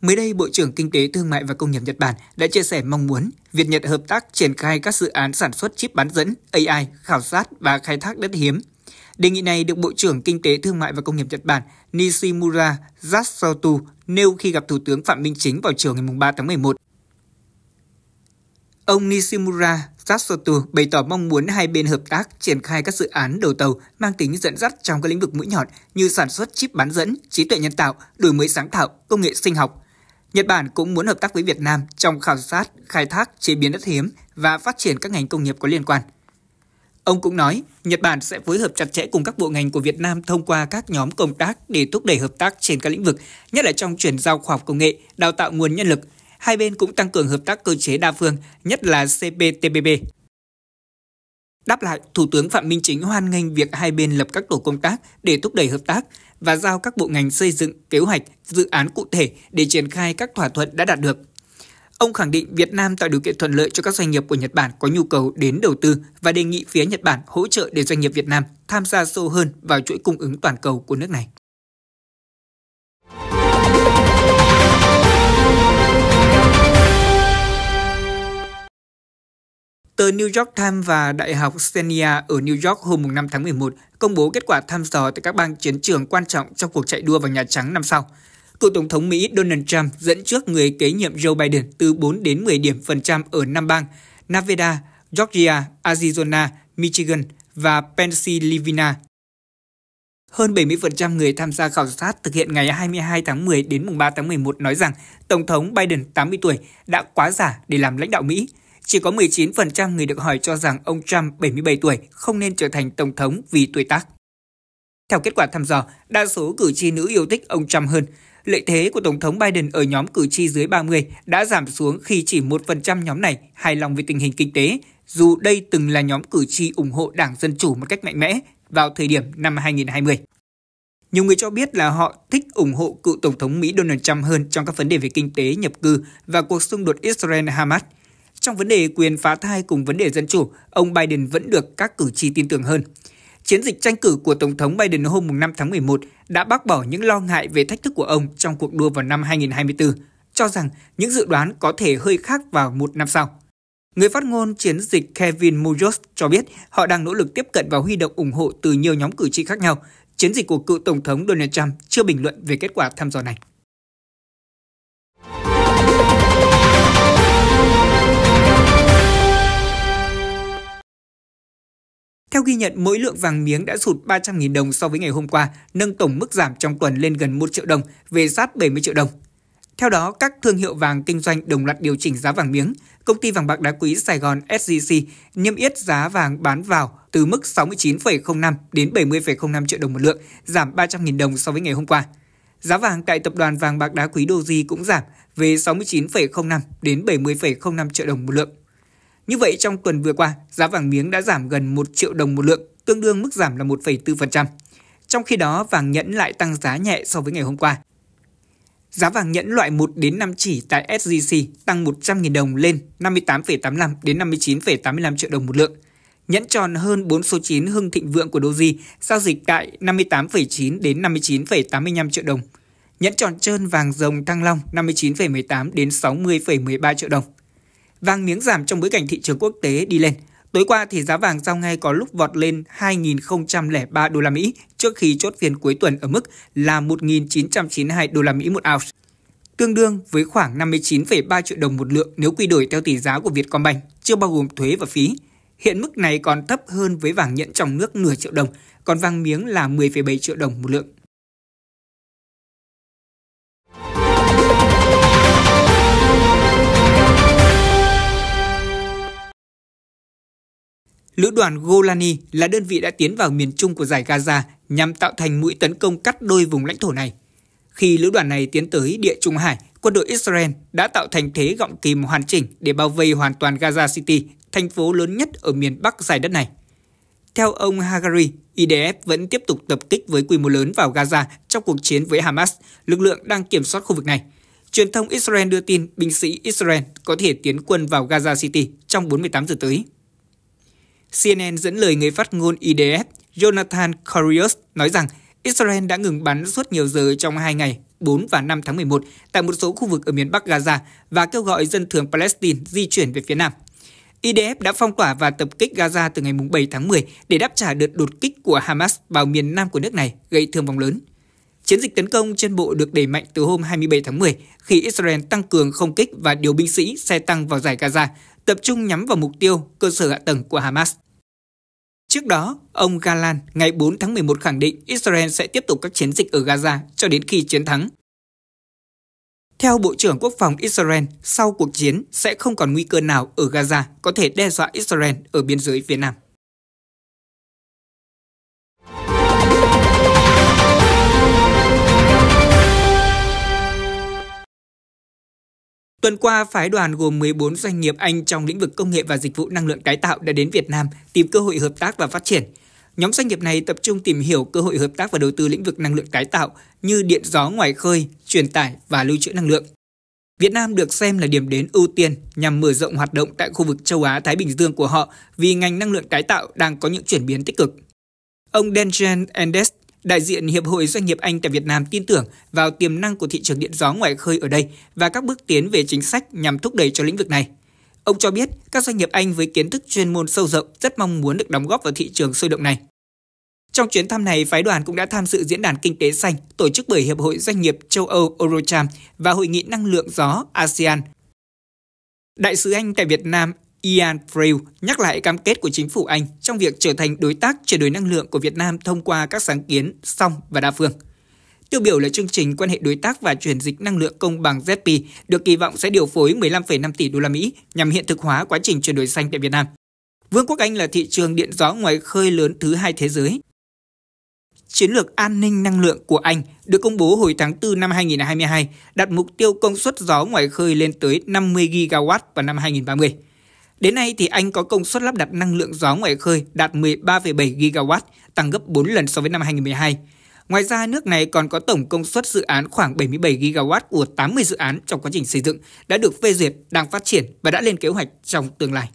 Mới đây, Bộ trưởng Kinh tế Thương mại và Công nghiệp Nhật Bản đã chia sẻ mong muốn Việt Nhật hợp tác triển khai các dự án sản xuất chip bán dẫn, AI, khảo sát và khai thác đất hiếm. Đề nghị này được Bộ trưởng Kinh tế Thương mại và Công nghiệp Nhật Bản Nishimura Yasotu nêu khi gặp Thủ tướng Phạm Minh Chính vào chiều ngày 3 tháng 11. Ông Nishimura Yasotu bày tỏ mong muốn hai bên hợp tác triển khai các dự án đầu tàu mang tính dẫn dắt trong các lĩnh vực mũi nhọn như sản xuất chip bán dẫn, trí tuệ nhân tạo, đổi mới sáng tạo, công nghệ sinh học, Nhật Bản cũng muốn hợp tác với Việt Nam trong khảo sát, khai thác, chế biến đất hiếm và phát triển các ngành công nghiệp có liên quan. Ông cũng nói, Nhật Bản sẽ phối hợp chặt chẽ cùng các bộ ngành của Việt Nam thông qua các nhóm công tác để thúc đẩy hợp tác trên các lĩnh vực, nhất là trong chuyển giao khoa học công nghệ, đào tạo nguồn nhân lực. Hai bên cũng tăng cường hợp tác cơ chế đa phương, nhất là CPTPP. Đáp lại, Thủ tướng Phạm Minh Chính hoan nghênh việc hai bên lập các tổ công tác để thúc đẩy hợp tác và giao các bộ ngành xây dựng kế hoạch, dự án cụ thể để triển khai các thỏa thuận đã đạt được. Ông khẳng định Việt Nam tạo điều kiện thuận lợi cho các doanh nghiệp của Nhật Bản có nhu cầu đến đầu tư và đề nghị phía Nhật Bản hỗ trợ để doanh nghiệp Việt Nam tham gia sâu hơn vào chuỗi cung ứng toàn cầu của nước này. Tờ New York Times và Đại học Xenia ở New York hôm 5 tháng 11 công bố kết quả thăm dò tại các bang chiến trường quan trọng trong cuộc chạy đua vào Nhà Trắng năm sau. Cựu Tổng thống Mỹ Donald Trump dẫn trước người kế nhiệm Joe Biden từ 4 đến 10 điểm phần trăm ở năm bang Nevada, Georgia, Arizona, Michigan và Pennsylvania. Hơn 70% người tham gia khảo sát thực hiện ngày 22 tháng 10 đến 3 tháng 11 nói rằng Tổng thống Biden 80 tuổi đã quá giả để làm lãnh đạo Mỹ – chỉ có 19% người được hỏi cho rằng ông Trump 77 tuổi không nên trở thành tổng thống vì tuổi tác. Theo kết quả thăm dò, đa số cử tri nữ yêu thích ông Trump hơn. Lợi thế của Tổng thống Biden ở nhóm cử tri dưới 30 đã giảm xuống khi chỉ 1% nhóm này hài lòng về tình hình kinh tế, dù đây từng là nhóm cử tri ủng hộ Đảng Dân Chủ một cách mạnh mẽ vào thời điểm năm 2020. Nhiều người cho biết là họ thích ủng hộ cựu Tổng thống Mỹ Donald Trump hơn trong các vấn đề về kinh tế, nhập cư và cuộc xung đột Israel-Hamas – trong vấn đề quyền phá thai cùng vấn đề dân chủ, ông Biden vẫn được các cử tri tin tưởng hơn. Chiến dịch tranh cử của Tổng thống Biden hôm 5 tháng 11 đã bác bỏ những lo ngại về thách thức của ông trong cuộc đua vào năm 2024, cho rằng những dự đoán có thể hơi khác vào một năm sau. Người phát ngôn chiến dịch Kevin Munoz cho biết họ đang nỗ lực tiếp cận và huy động ủng hộ từ nhiều nhóm cử tri khác nhau. Chiến dịch của cựu Tổng thống Donald Trump chưa bình luận về kết quả thăm dò này. Theo ghi nhận, mỗi lượng vàng miếng đã sụt 300.000 đồng so với ngày hôm qua, nâng tổng mức giảm trong tuần lên gần 1 triệu đồng, về sát 70 triệu đồng. Theo đó, các thương hiệu vàng kinh doanh đồng loạt điều chỉnh giá vàng miếng. Công ty vàng bạc đá quý Sài Gòn SJC niêm yết giá vàng bán vào từ mức 69,05 đến 70,05 triệu đồng một lượng, giảm 300.000 đồng so với ngày hôm qua. Giá vàng tại tập đoàn vàng bạc đá quý Doji cũng giảm về 69,05 đến 70,05 triệu đồng một lượng. Như vậy trong tuần vừa qua, giá vàng miếng đã giảm gần 1 triệu đồng một lượng, tương đương mức giảm là 1,4%. Trong khi đó, vàng nhẫn lại tăng giá nhẹ so với ngày hôm qua. Giá vàng nhẫn loại 1 đến 5 chỉ tại SJC tăng 100.000 đồng lên 58,85 đến 59,85 triệu đồng một lượng. Nhẫn tròn hơn 4 số 9 hưng thịnh vượng của Doji giao dịch tại 58,9 đến 59,85 triệu đồng. Nhẫn tròn trơn vàng rồng thăng long 59,18 đến 60,13 triệu đồng. Vàng miếng giảm trong bối cảnh thị trường quốc tế đi lên. Tối qua thì giá vàng giao ngay có lúc vọt lên 2.003 đô la Mỹ trước khi chốt phiên cuối tuần ở mức là 1.992 đô la Mỹ một ounce, tương đương với khoảng 59,3 triệu đồng một lượng nếu quy đổi theo tỷ giá của Vietcombank, chưa bao gồm thuế và phí. Hiện mức này còn thấp hơn với vàng nhẫn trong nước nửa triệu đồng, còn vàng miếng là 10,7 triệu đồng một lượng. Lữ đoàn Golani là đơn vị đã tiến vào miền trung của giải Gaza nhằm tạo thành mũi tấn công cắt đôi vùng lãnh thổ này. Khi lữ đoàn này tiến tới địa Trung Hải, quân đội Israel đã tạo thành thế gọng kìm hoàn chỉnh để bao vây hoàn toàn Gaza City, thành phố lớn nhất ở miền Bắc giải đất này. Theo ông Hagari, IDF vẫn tiếp tục tập kích với quy mô lớn vào Gaza trong cuộc chiến với Hamas, lực lượng đang kiểm soát khu vực này. Truyền thông Israel đưa tin binh sĩ Israel có thể tiến quân vào Gaza City trong 48 giờ tới. CNN dẫn lời người phát ngôn IDF Jonathan Corius nói rằng Israel đã ngừng bắn suốt nhiều giờ trong hai ngày 4 và 5 tháng 11 tại một số khu vực ở miền Bắc Gaza và kêu gọi dân thường Palestine di chuyển về phía Nam. IDF đã phong tỏa và tập kích Gaza từ ngày 7 tháng 10 để đáp trả đợt đột kích của Hamas vào miền Nam của nước này gây thương vong lớn. Chiến dịch tấn công trên bộ được đẩy mạnh từ hôm 27 tháng 10 khi Israel tăng cường không kích và điều binh sĩ xe tăng vào giải Gaza, tập trung nhắm vào mục tiêu cơ sở hạ tầng của Hamas. Trước đó, ông Galan ngày 4 tháng 11 khẳng định Israel sẽ tiếp tục các chiến dịch ở Gaza cho đến khi chiến thắng. Theo Bộ trưởng Quốc phòng Israel, sau cuộc chiến sẽ không còn nguy cơ nào ở Gaza có thể đe dọa Israel ở biên giới phía Nam. Tuần qua, phái đoàn gồm 14 doanh nghiệp Anh trong lĩnh vực công nghệ và dịch vụ năng lượng tái tạo đã đến Việt Nam tìm cơ hội hợp tác và phát triển. Nhóm doanh nghiệp này tập trung tìm hiểu cơ hội hợp tác và đầu tư lĩnh vực năng lượng tái tạo như điện gió ngoài khơi, truyền tải và lưu trữ năng lượng. Việt Nam được xem là điểm đến ưu tiên nhằm mở rộng hoạt động tại khu vực châu Á-Thái Bình Dương của họ vì ngành năng lượng tái tạo đang có những chuyển biến tích cực. Ông Denjen Endes, đại diện Hiệp hội Doanh nghiệp Anh tại Việt Nam tin tưởng vào tiềm năng của thị trường điện gió ngoài khơi ở đây và các bước tiến về chính sách nhằm thúc đẩy cho lĩnh vực này. Ông cho biết các doanh nghiệp Anh với kiến thức chuyên môn sâu rộng rất mong muốn được đóng góp vào thị trường sôi động này. Trong chuyến thăm này, phái đoàn cũng đã tham dự diễn đàn kinh tế xanh tổ chức bởi Hiệp hội Doanh nghiệp châu Âu Eurocharm và Hội nghị năng lượng gió ASEAN. Đại sứ Anh tại Việt Nam Ian Frew nhắc lại cam kết của chính phủ Anh trong việc trở thành đối tác chuyển đổi năng lượng của Việt Nam thông qua các sáng kiến song và đa phương. Tiêu biểu là chương trình quan hệ đối tác và chuyển dịch năng lượng công bằng ZP được kỳ vọng sẽ điều phối 15,5 tỷ đô la Mỹ nhằm hiện thực hóa quá trình chuyển đổi xanh tại Việt Nam. Vương quốc Anh là thị trường điện gió ngoài khơi lớn thứ hai thế giới. Chiến lược an ninh năng lượng của Anh được công bố hồi tháng 4 năm 2022 đặt mục tiêu công suất gió ngoài khơi lên tới 50 GW vào năm 2030. Đến nay thì Anh có công suất lắp đặt năng lượng gió ngoài khơi đạt 13,7 gigawatt, tăng gấp 4 lần so với năm 2012. Ngoài ra, nước này còn có tổng công suất dự án khoảng 77 gigawatt của 80 dự án trong quá trình xây dựng đã được phê duyệt, đang phát triển và đã lên kế hoạch trong tương lai.